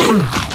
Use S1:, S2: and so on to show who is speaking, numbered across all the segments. S1: Oh.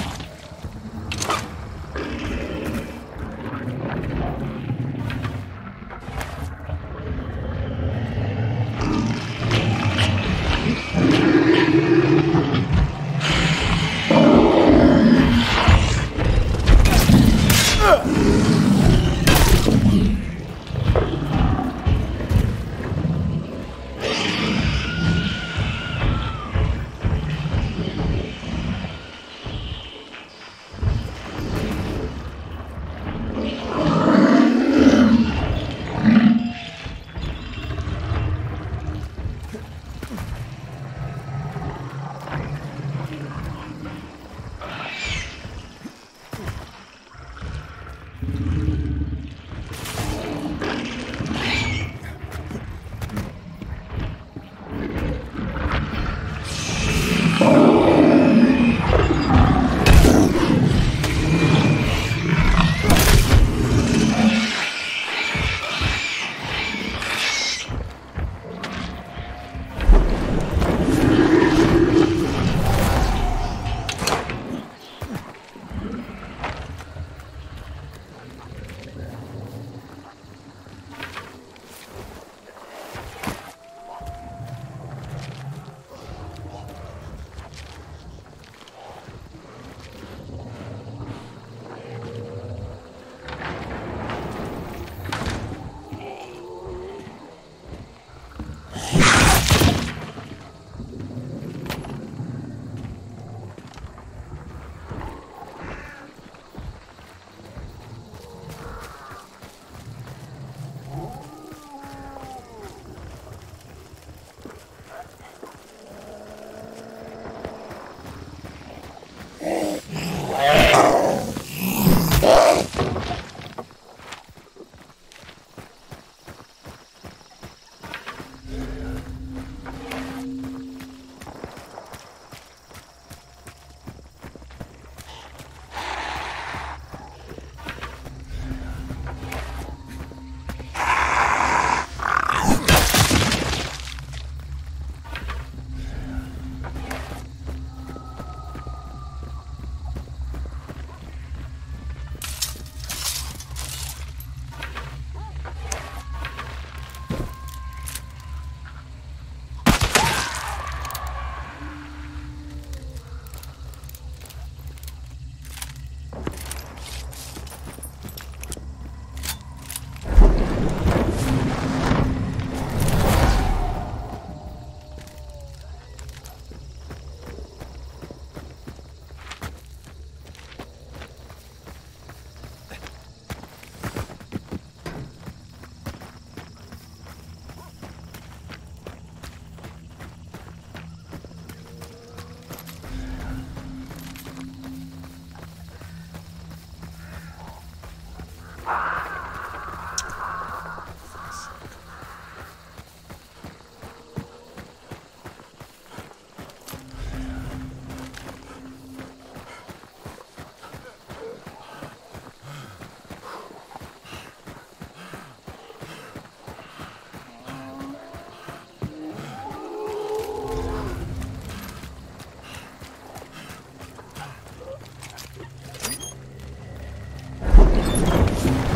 S1: Thank you.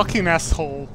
S1: fucking asshole.